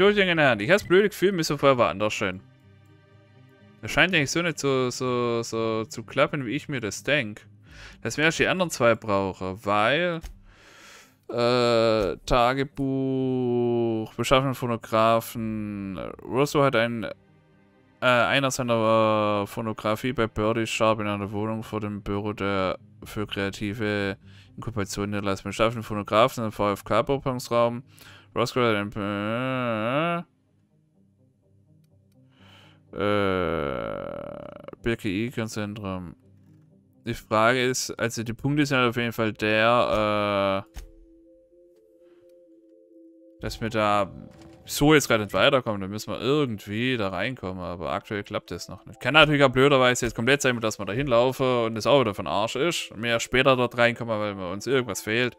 Durchgang in der. Ich habe das blöde Gefühl, müssen wir vorher woanders schön. Das scheint eigentlich so nicht so, so, so zu klappen, wie ich mir das denke. Dass wir erst die anderen zwei brauchen, weil äh, Tagebuch, Beschaffung Fotografen. Rosso hat ein, äh, einer seiner äh, Fotografie bei Birdie Sharp in einer Wohnung vor dem Büro der für kreative Inkubation niederlassen. Beschaffung Fotografen im VfK-Beobachtungsraum. Roscoe äh, äh, BKI-Zentrum. Die Frage ist, also die Punkte sind auf jeden Fall der, äh, dass wir da so jetzt gerade nicht weiterkommen. Da müssen wir irgendwie da reinkommen, aber aktuell klappt das noch nicht. Kann natürlich auch blöderweise jetzt komplett sein, dass wir da hinlaufen und das auch wieder von Arsch ist. Und wir später dort reinkommen, weil uns irgendwas fehlt.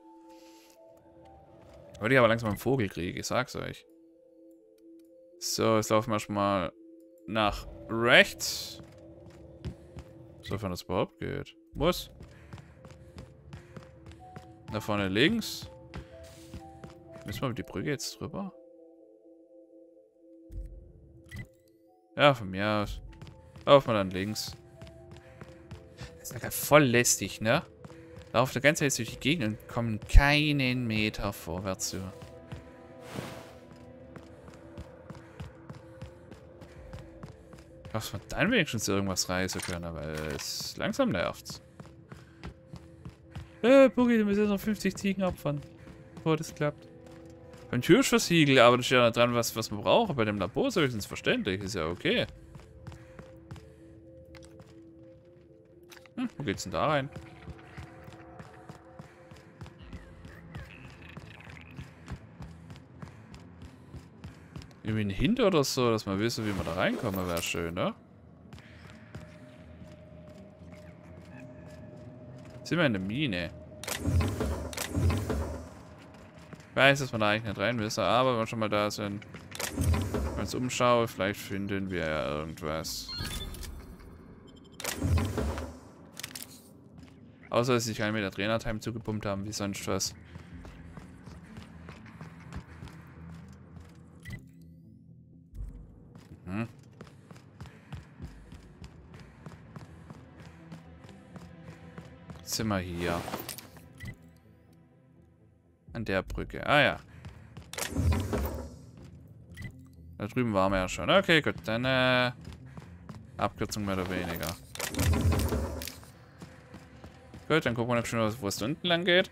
Wollte ich aber langsam einen Vogel kriegen, ich sag's euch. So, jetzt laufen wir schon mal nach rechts. Sofern das überhaupt geht. Muss. Da vorne links. Müssen wir über die Brücke jetzt drüber? Ja, von mir aus. Laufen wir dann links. Das ist ja voll lästig, ne? Laufen der ganze Zeit durch die Gegend und kommen keinen Meter vorwärts zu. Dass wir dann wenigstens irgendwas reißen können, aber es langsam nervt's. Äh, Boogie, du musst jetzt noch 50 Ziegen opfern. Bevor das klappt. Ein Türversiegel, aber das ist ja dran, was, was man braucht. Bei dem Labor ist höchstens verständlich. Ist ja okay. Hm, wo geht's denn da rein? Irgendwie ein Hint oder so, dass man wissen, wie man da reinkommen, wäre schön, ne? Sind wir in der Mine? Ich weiß, dass wir da eigentlich nicht rein müssen, aber wenn wir schon mal da sind, wenn wir uns umschauen, vielleicht finden wir ja irgendwas. Außer, dass sich einen mit der Trainertime zugepumpt haben, wie sonst was. Zimmer hier. An der Brücke. Ah ja. Da drüben waren wir ja schon. Okay, gut. Dann äh, Abkürzung mehr oder weniger. Gut, dann gucken wir noch wo es unten lang geht.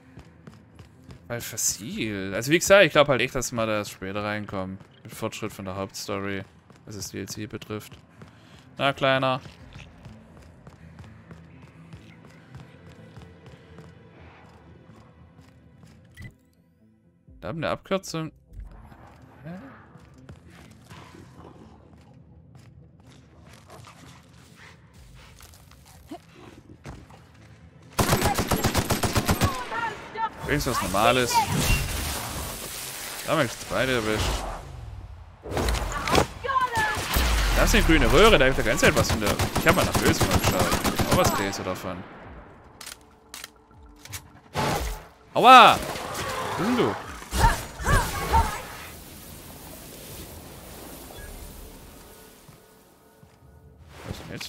Weil versiegelt. Also wie gesagt, ich glaube halt echt, dass wir da später reinkommen. Mit Fortschritt von der Hauptstory, was das DLC betrifft. Na, Kleiner. Haben eine Abkürzung. Hä? Wenigstens was Normales. Da haben wir beide erwischt. Das ist eine grüne Röhre, da habe ich da ganz etwas in der... Ich habe mal nach mal geschaut. Auch was Gläser davon. Aua! Wo bist du?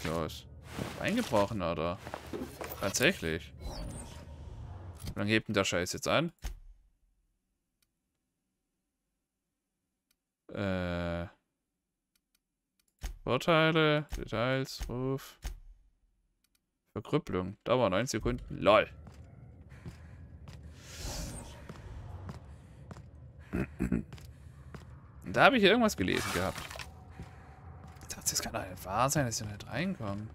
Jetzt los? Eingebrochen, oder? Tatsächlich. Wie lange hebt denn der Scheiß jetzt an? Äh. Vorteile, Details, Ruf. Verkrüppelung. Dauer 9 Sekunden. LOL. Da habe ich irgendwas gelesen gehabt. Das kann doch nicht wahr sein, dass ich nicht reinkomme.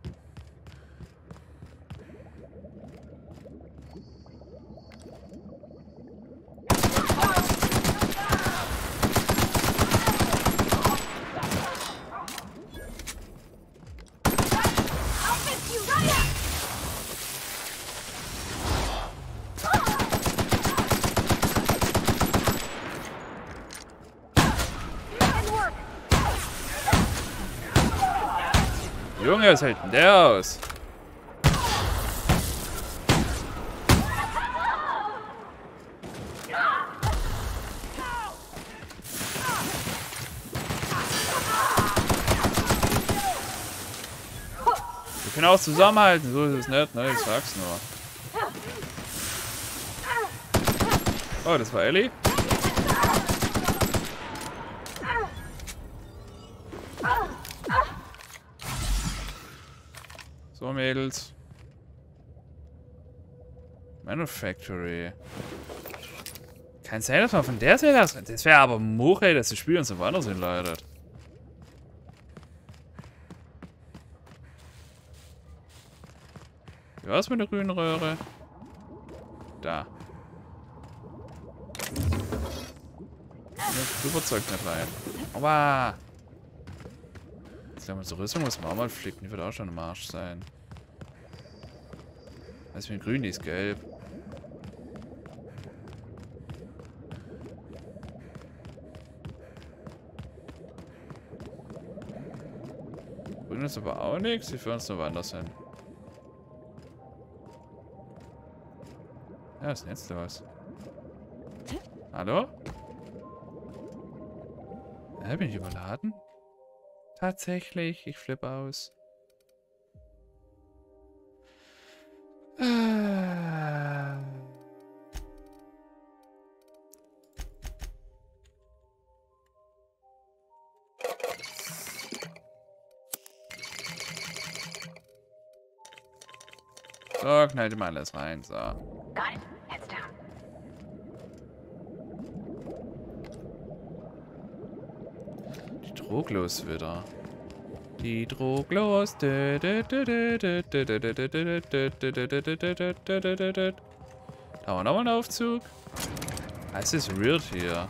Junge, was hält denn der aus? Wir können auch zusammenhalten, so ist es nicht, ne? Ich sag's nur. Oh, das war Ellie. Mädels. Manufactory. Kein sein, dass man von der aus... Das wäre aber Moche, dass das Spiel uns so woanders hinleitet. Wie war's mit der grünen Röhre? Da. Überzeug nicht rein. Aua! Jetzt haben wir zur Rüstung muss man auch mal flicken. Die wird auch schon im Arsch sein. Ist mir grün, die ist gelb. Grün ist aber auch nichts. Die führen uns nur woanders hin. Ja, was ist denn jetzt los? Hallo? Hä, bin ich überladen? Tatsächlich, ich flippe aus. So, knallt mal alles rein, so. It. Droglos wieder. Die Droglos. Da haben wir nochmal einen Aufzug. Es ist weird hier.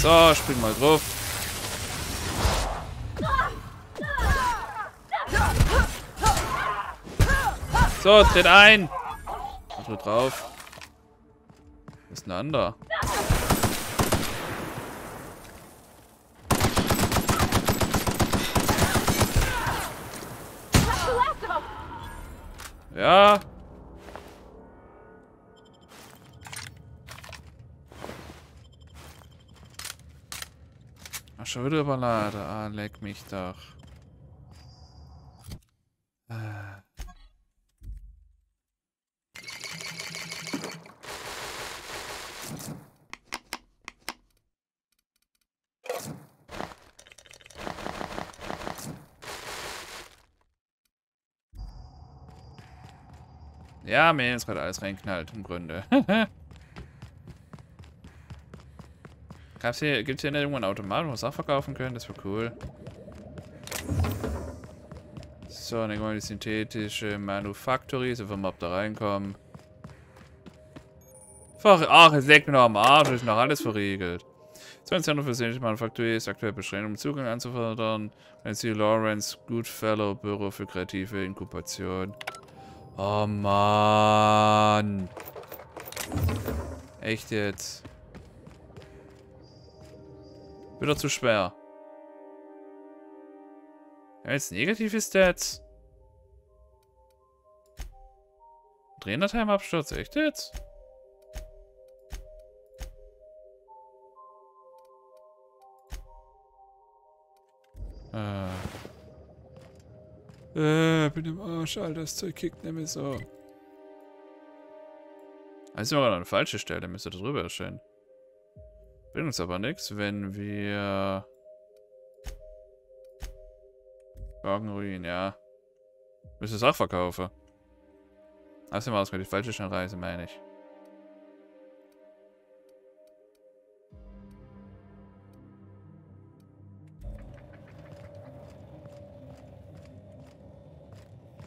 So, spring mal drauf. So, tritt ein. Und drauf. Was ist ein anderer? Ja, schon wieder überladen. Ah, leck mich doch. Äh. Ja, mir ist gerade alles reinknallt, im Grunde. Gab's hier, gibt's hier nicht irgendwo einen Automat, wo wir Sachen verkaufen können? Das wäre cool. So, dann gehen wir die synthetische Manufactory, so wir ab da reinkommen. Ach, es leckt mir noch am Arsch, ist noch alles verriegelt. So ein Zentrum für synthetische Manufaktur ist aktuell beschränkt, um Zugang anzufordern. Wenn Sie Lawrence Goodfellow Büro für kreative Inkubation. Oh Mann. Echt jetzt. Wieder zu schwer. Ja, jetzt negative Stats. Trainertime-Absturz, echt jetzt? Äh. Äh, bin im Arsch, Alter, das Zeug kickt mehr so. Das ist aber eine falsche Stelle, müsste drüber erscheinen. Bringt uns aber nichts, wenn wir... Bergenruin, ja. Müssen es auch verkaufen. Außerdem war das die falsche Schnellreise, meine ich.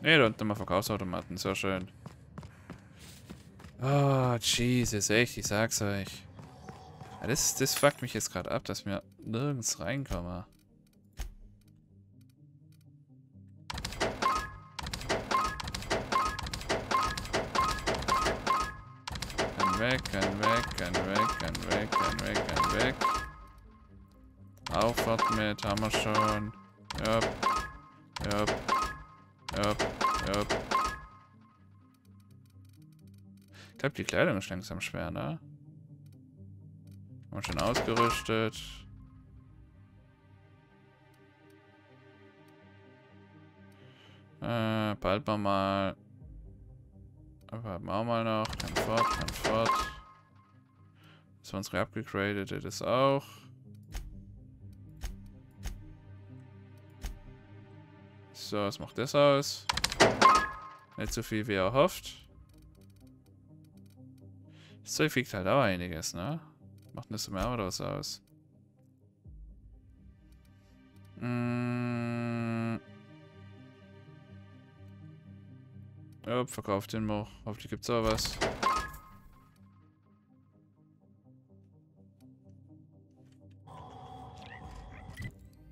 Ne, da unten mal Verkaufsautomaten, sehr schön. Oh, Jesus, echt, ich sag's euch. Das, das fuckt mich jetzt gerade ab, dass wir nirgends reinkommen. Dann weg, ein weg, ein weg, ein weg, ein weg, ein weg. Auffahrt mit, haben wir schon. Jupp. Jupp. Jupp. Jupp. Ich glaube, die Kleidung ist langsam schwer, ne? Haben wir schon ausgerüstet. Äh, bald mal mal. Aber haben wir auch mal noch. Kann fort, kann fort. Das war unsere abgegradet, das auch. So, was macht das aus? Nicht so viel wie er hofft. Das Zeug wiegt halt auch einiges, ne? Macht das mehr oder was aus? Mm. Ja, verkauft den mal. Hoffentlich gibt's auch was.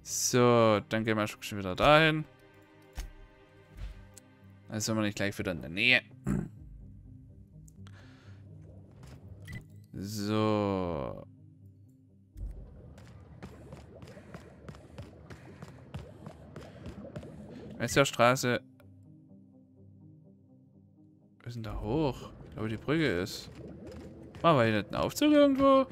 So, dann gehen wir schon wieder dahin. Dann sind wir nicht gleich wieder in der Nähe. So. Messerstraße. Wir sind da hoch. Da wo die Brücke ist. Machen wir hier nicht einen Aufzug irgendwo?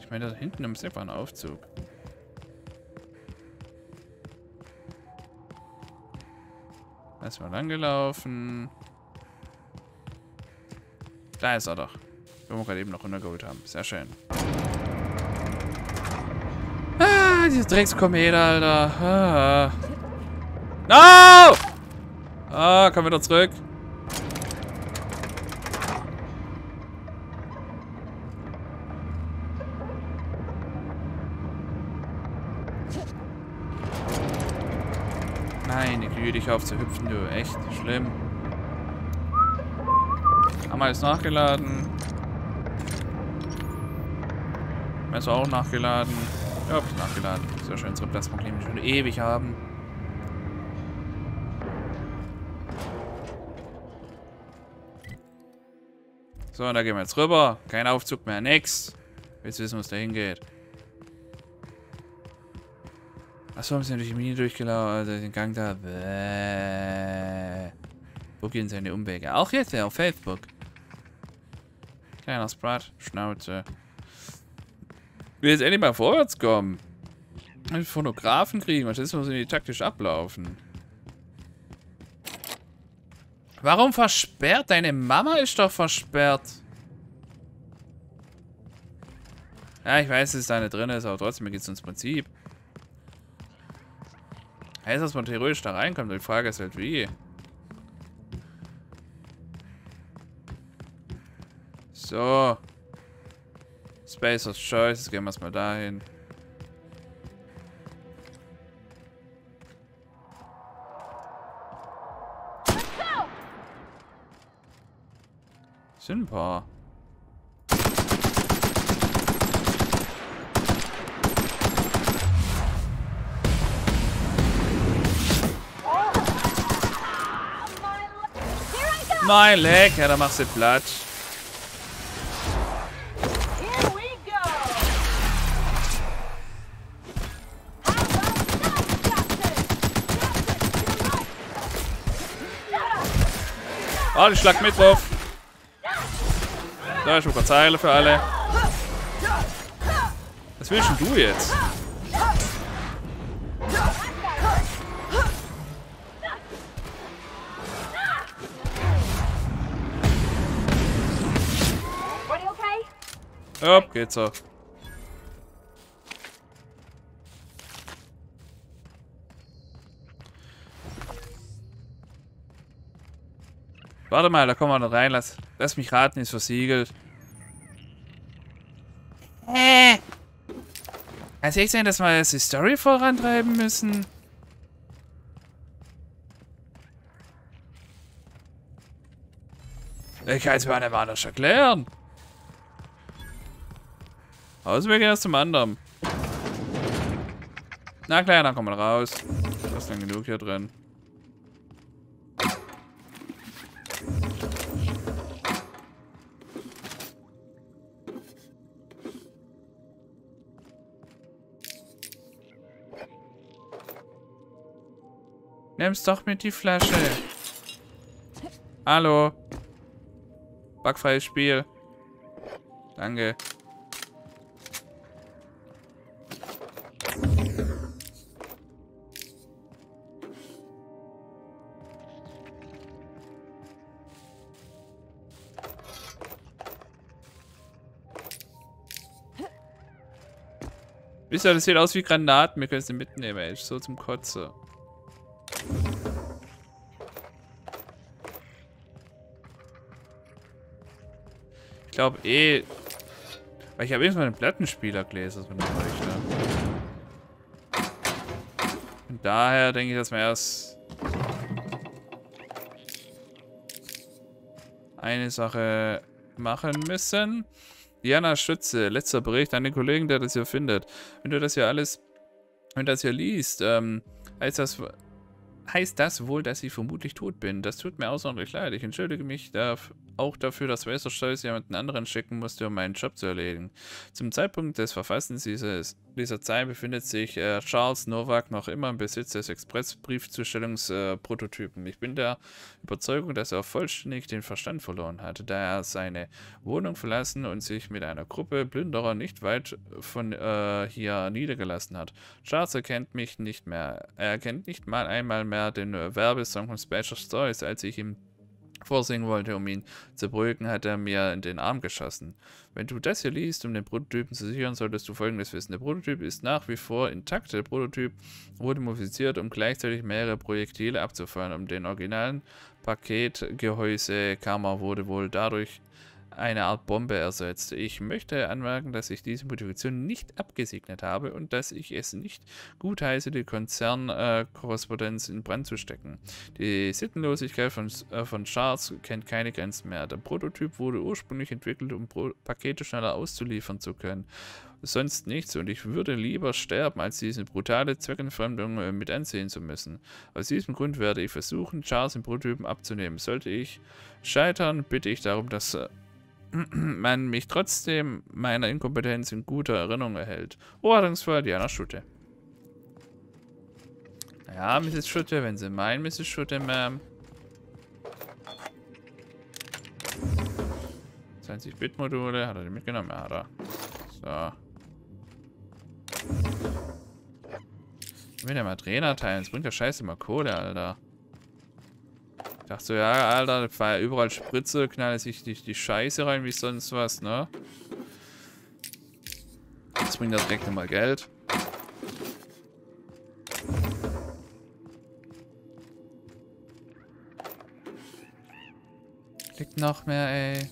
Ich meine, da hinten ist einfach ein Aufzug. Erstmal langgelaufen. Da ist er doch. Den wir gerade eben noch runtergeholt haben. Sehr schön. Ah, diese Dreckskomet, Alter. Ah. No! Ah, komm wieder zurück. Meine Güte, ich auf zu hüpfen, du. Echt schlimm. Wir jetzt nachgeladen. Messer auch nachgeladen. Ja, hab ich nachgeladen. Sehr schön, unsere Plasmaklima schon ewig haben. So, da gehen wir jetzt rüber. Kein Aufzug mehr, nix. Jetzt wissen, wo es da hingeht. Achso, haben sie durch die Mine durchgelaufen, also den Gang da. Bäh. Wo gehen seine Umwege? Auch jetzt ja, auf Facebook. Kleiner Sprat, Schnauze. Ich will jetzt endlich mal vorwärts kommen. Einen Fotografen kriegen, was ist, muss die taktisch ablaufen. Warum versperrt? Deine Mama ist doch versperrt. Ja, ich weiß, dass da eine drin ist, aber trotzdem geht es ums Prinzip. Heißt, dass man theoretisch da reinkommt. Die Frage ist halt wie. So. Space of Choice. Jetzt gehen wir mal dahin. Sind ein paar. Mein Leck, ja, da machst du platt. Oh, ich schlag mit drauf. Da, ich habe Zeile für alle. Was willst denn du jetzt? Ja, geht so. Warte mal, da kommen wir noch rein. Lass, lass mich raten, ist versiegelt. Hä? Kann es echt sein, dass wir jetzt die Story vorantreiben müssen? Ich kann es mir nicht anders erklären. Aus erst zum anderen. Na klar, dann kommt man raus. Das ist dann genug hier drin. Nimm's doch mit die Flasche. Hallo. Backfreies Spiel. Danke. Wisst ihr, das sieht aus wie Granaten. Wir können sie mitnehmen, ey. So zum Kotze. Ich glaube eh... Weil ich habe irgendwann einen Plattenspieler gelesen, wenn ich möchte. Und daher denke ich, dass wir erst... eine Sache machen müssen. Diana Schütze, letzter Bericht an den Kollegen, der das hier findet. Wenn du das hier alles, wenn du das hier liest, ähm, heißt das, heißt das wohl, dass ich vermutlich tot bin. Das tut mir außerordentlich leid. Ich entschuldige mich dafür auch dafür, dass Westerstolz jemanden anderen schicken musste, um meinen Job zu erledigen. Zum Zeitpunkt des Verfassens dieses, dieser Zeit befindet sich äh, Charles Novak noch immer im Besitz des Expressbriefzustellungsprototypen. Äh, ich bin der Überzeugung, dass er vollständig den Verstand verloren hat, da er seine Wohnung verlassen und sich mit einer Gruppe Plünderer nicht weit von äh, hier niedergelassen hat. Charles erkennt mich nicht mehr. Er erkennt nicht mal einmal mehr den Werbesong von Special Stories, als ich ihm vorsingen wollte, um ihn zu beruhigen, hat er mir in den Arm geschossen. Wenn du das hier liest, um den Prototypen zu sichern, solltest du folgendes wissen. Der Prototyp ist nach wie vor intakt. Der Prototyp wurde modifiziert, um gleichzeitig mehrere Projektile abzufeuern. Um den originalen Paketgehäuse Kammer wurde wohl dadurch eine Art Bombe ersetzt. Ich möchte anmerken, dass ich diese Modifikation nicht abgesegnet habe und dass ich es nicht gutheiße, die Konzernkorrespondenz in Brand zu stecken. Die Sittenlosigkeit von, äh, von Charles kennt keine Grenzen mehr. Der Prototyp wurde ursprünglich entwickelt, um Pro Pakete schneller auszuliefern zu können sonst nichts und ich würde lieber sterben, als diese brutale Zweckentfremdung äh, mit ansehen zu müssen. Aus diesem Grund werde ich versuchen, Charles im Prototypen abzunehmen. Sollte ich scheitern, bitte ich darum, dass äh, man mich trotzdem meiner Inkompetenz in guter Erinnerung erhält. Ordnungsvoll Diana Schutte. Ja, Mrs. Schutte, wenn Sie meinen, Mrs. Schutte, Ma'am. 20-Bit-Module, hat er die mitgenommen? Ja, hat er. So. Ja mal Trainer teilen, das bringt ja scheiße mal Kohle, Alter dachte so, ja, Alter, da war ja überall Spritze, knallt sich die, die Scheiße rein wie sonst was, ne? Jetzt bringt das direkt nochmal Geld. Liegt noch mehr, ey.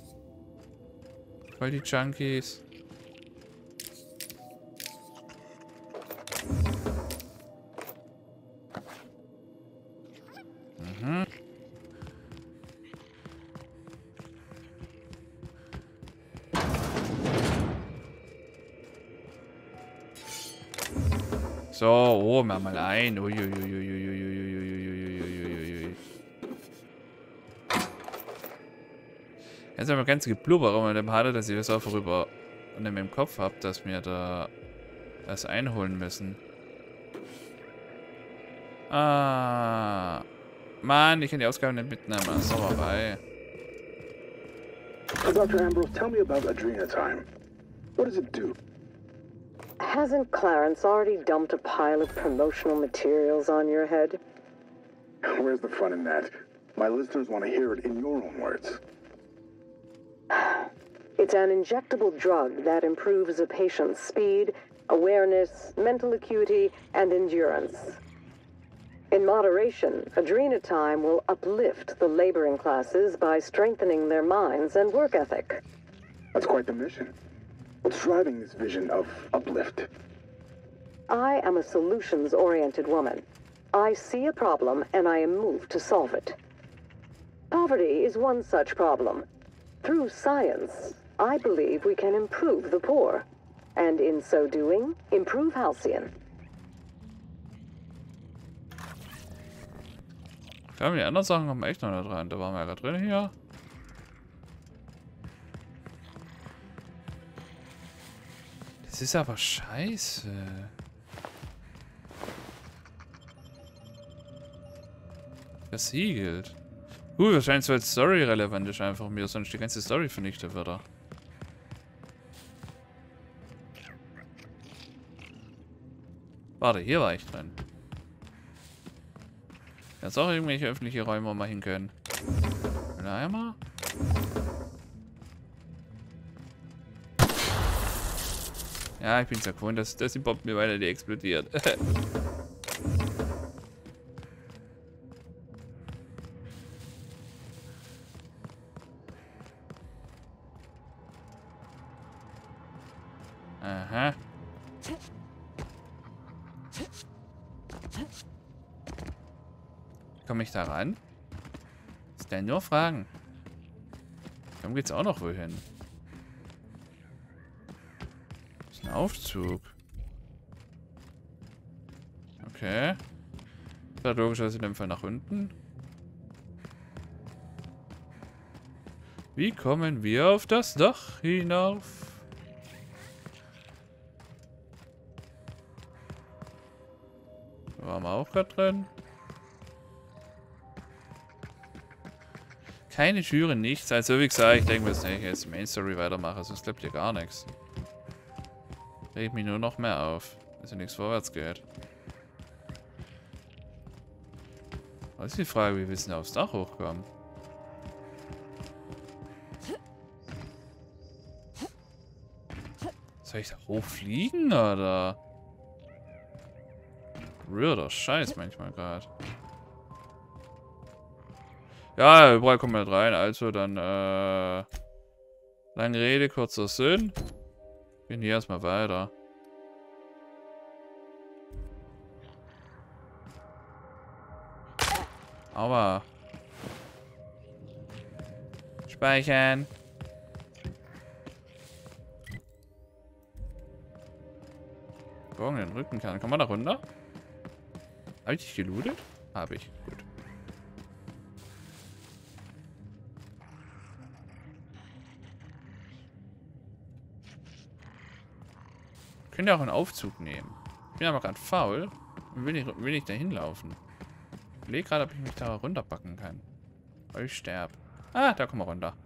Voll die Junkies. Schauen mal ein. Jetzt haben wir ganze Geblubber und dem Hader, dass ich das auch vorüber und im Kopf habe, dass wir da das einholen müssen. Ah. Mann, ich kann die Ausgabe nicht mitnehmen. So mal. Dr. Ambrose, tell me about Adrena Time. What does it do? Hasn't Clarence already dumped a pile of promotional materials on your head? Where's the fun in that? My listeners want to hear it in your own words. It's an injectable drug that improves a patient's speed, awareness, mental acuity, and endurance. In moderation, Adrenatime will uplift the laboring classes by strengthening their minds and work ethic. That's quite the mission. What's driving this vision of uplift? I am a solutions-oriented woman. I see a problem and I am moved to solve it. Poverty is one such problem. Through science, I believe we can improve the poor. And in so doing, improve Halcyon. Ich glaube, die anderen Sachen kommen echt noch da dran. Da waren wir ja gerade drin hier. Das ist aber scheiße. Versiegelt. Uh, wahrscheinlich so als Story relevant ist einfach mir, sonst die ganze Story vernichtet wird. Warte, hier war ich drin. Jetzt auch irgendwelche öffentliche Räume mal hin können. Eimer? Ja, ich bin ja gewohnt, dass das überhaupt mir weiter die explodiert. Aha. Komme ich da ran? Das sind nur Fragen. Warum geht's auch noch wohin? Das ist ein Aufzug. Okay. Da logischerweise in dem Fall nach unten. Wie kommen wir auf das Dach hinauf? Waren wir auch gerade drin? Keine Türe, nichts. Also wie gesagt, ich denke dass ich jetzt Main Story weitermache, sonst klappt hier gar nichts. Regt mich nur noch mehr auf, dass hier nichts vorwärts geht. Was ist die Frage, wie du denn aufs Dach hochkommen? Soll ich da hochfliegen, oder? Weirder Scheiß manchmal gerade. Ja, überall kommen wir halt rein. Also dann, äh... Lange Rede, kurzer Sinn. Gehen hier erstmal weiter. Aua. Speichern. Bogen den Rücken kann. Kann man da runter? Habe ich dich gelootet? Habe ich. Gut. Können ja auch einen Aufzug nehmen. Ich bin aber gerade faul und will nicht, will nicht dahin laufen. Ich überlege gerade, ob ich mich da runterpacken kann. Weil ich sterbe. Ah, da kommen wir runter.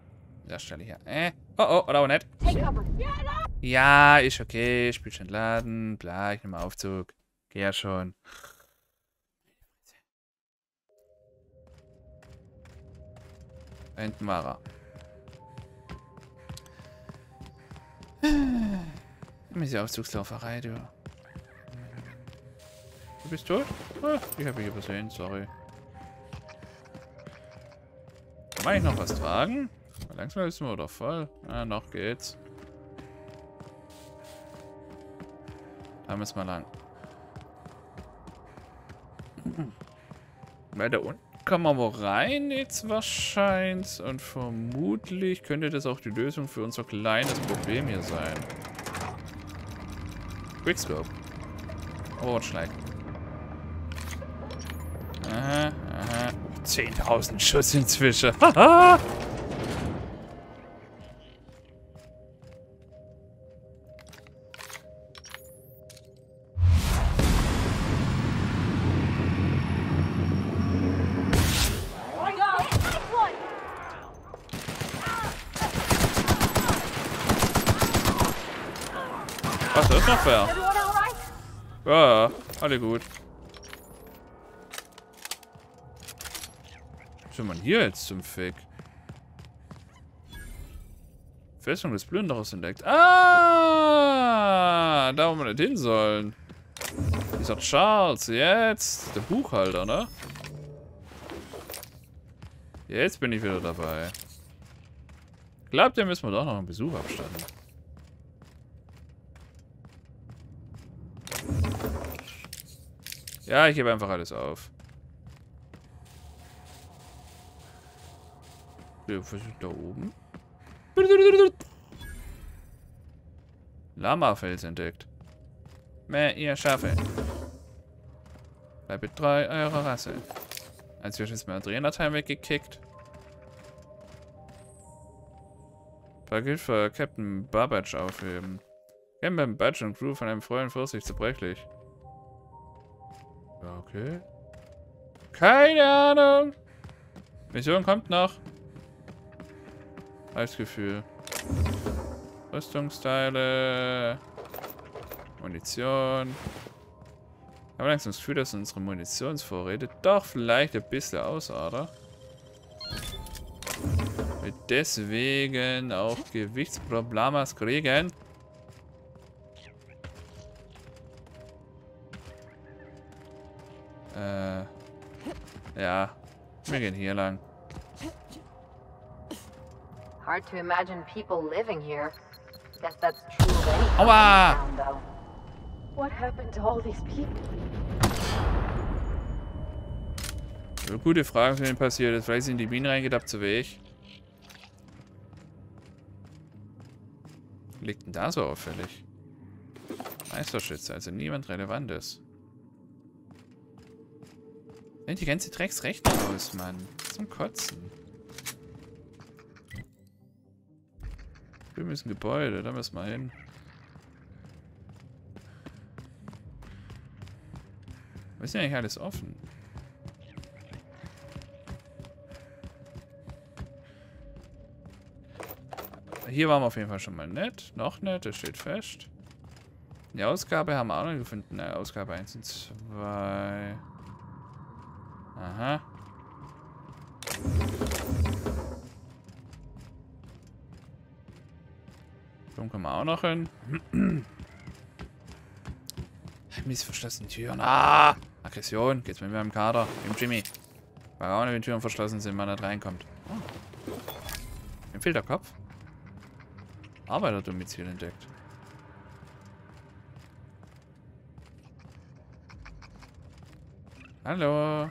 An der Stelle hier. Äh. Oh, oh, oder auch nicht. Ja, ist okay. Spiel schon laden. Bla, ich nehme Aufzug. Geh ja schon. Da hinten war er. Immer diese Aufzugslauferei, du. Du bist tot? Oh, ich habe dich übersehen, sorry. Kann ich noch was tragen? Langsam ist wir doch voll. Ah, noch geht's. Da müssen wir lang. Weil da unten kann man wohl rein jetzt wahrscheinlich. Und vermutlich könnte das auch die Lösung für unser kleines Problem hier sein. Quickscope. Overwatch-like. Aha, aha. 10.000 Schuss inzwischen. Haha! noch fair. Ja, alle gut. Was will man hier jetzt zum Fick? Festung des Plünderers entdeckt. Ah, da wo wir nicht hin sollen. Dieser Charles, jetzt. Der Buchhalter, ne? Jetzt bin ich wieder dabei. Glaubt ihr, müssen wir doch noch einen Besuch abstatten. Ja, ich gebe einfach alles auf. Was ist da oben? Lama-Fels entdeckt. Mehr ihr Schafe. Bleibt treu eurer Rasse. Als wir jetzt mal Trainerteil weggekickt. Paket für Captain Babbage aufheben. Beim Badge und Crew von einem Freund Vorsicht zerbrechlich. Ja, okay. Keine Ahnung. Mission kommt noch. Als Gefühl. Rüstungsteile. Munition. Ich habe langsam das Gefühl, dass unsere Munitionsvorräte doch vielleicht ein bisschen ausarter. Wir deswegen auch Gewichtsproblemas kriegen. Ja. Wir gehen hier lang. Hard to imagine people living here. Guess that's true of any Aua! What happened to all these people? So, Gute Fragen, was mit denen passiert ist. Vielleicht sind die Minen reingetappt, so wie ich. Liegt denn da so auffällig? Meisterschütze, also niemand Relevantes. Nennt die ganze Drecksrechnung aus, Mann. Zum Kotzen. Wir müssen Gebäude, da müssen wir hin. Was ist denn eigentlich alles offen? Hier waren wir auf jeden Fall schon mal nett. Noch nett, das steht fest. Die Ausgabe haben wir auch noch gefunden. Ne, Ausgabe 1 und 2. Aha. Dann kommen wir auch noch hin. Missverschlossene Türen. Ah! Aggression. Geht's mit mir im Kader. Im Jimmy. Weil auch nicht, wenn Türen verschlossen sind, man nicht reinkommt. Oh. Ihm fehlt der Kopf. Arbeiterdomizil entdeckt. Hallo.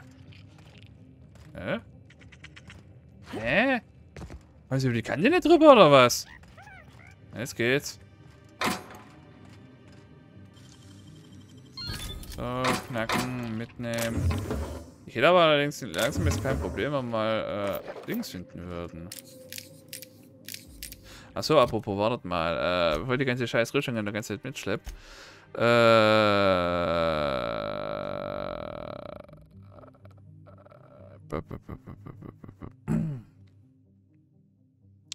Hä? Hä? Was über die Kante nicht drüber oder was? Jetzt geht's. So, knacken, mitnehmen. Ich hätte aber allerdings langsam jetzt kein Problem, wenn wir mal äh, Dings finden würden. Achso, apropos, wartet mal. Äh, bevor ich die ganze scheiß Rüstung in der ganze Zeit mitschlepp. Äh,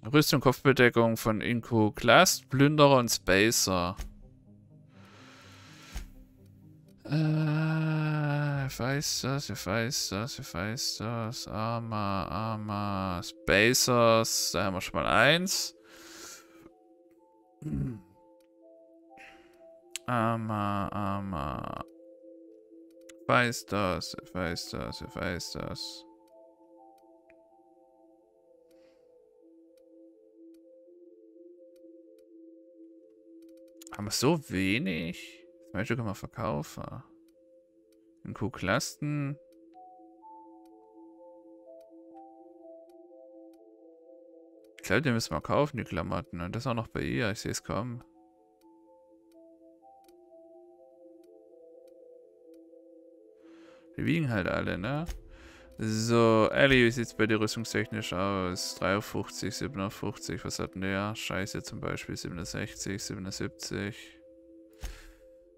Rüstung, Kopfbedeckung von Inko Class, Plünderer und Spacer. Äh, ich weiß das, ich weiß das, ich weiß das. Arma, Arma, Spacers, da haben wir schon mal eins. Arma, Arma. Ich weiß das, ich weiß das, ich weiß das. Haben wir so wenig? Das möchte ich mal verkaufen. In Kuklasten. Ich glaube, die müssen wir kaufen, die Klamotten. Und das auch noch bei ihr. Ich sehe es kommen. Die wiegen halt alle, ne? So, Ellie, wie sieht's bei dir rüstungstechnisch aus? 53, 57, was hatten der? Scheiße zum Beispiel, 67, 77.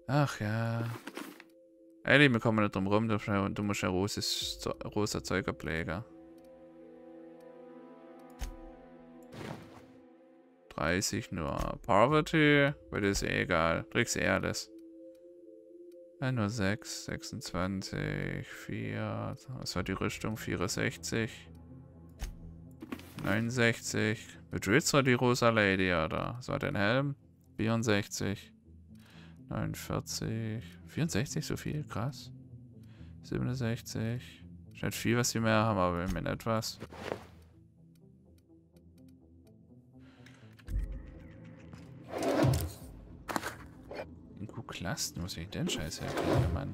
Ach ja. Ellie, wir kommen nicht drum rum, du, musst ja roses, rosa Zeug ablegen. 30 nur Poverty, weil das ist eh egal. Kriegst eh alles. Ja, nur 6, 26, 4, was war die Rüstung? 64, 69. Betrayst du die rosa Lady, oder? Was war dein Helm? 64, 49, 64, so viel, krass. 67, ist nicht viel, was sie mehr haben, aber immerhin etwas. Klassen, muss ich den Scheiß herkriegen, Mann?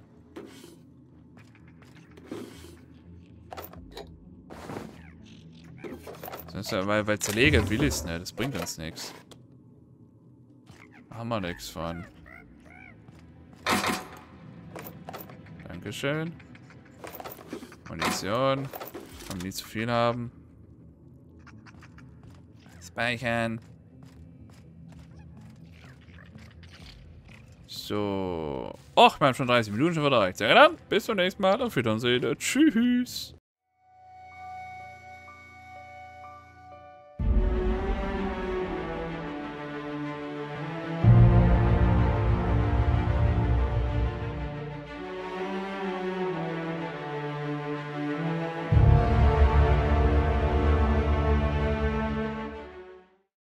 Ist ja, weil, weil zerlegen will ich nicht, das bringt uns nichts. Haben wir nichts von. Dankeschön. Munition. Kann nie zu viel haben. Speichern. So. Och, wir haben schon 30 Minuten schon verreicht. Sehr dann, bis zum nächsten Mal. Auf Wiedersehen. Tschüss.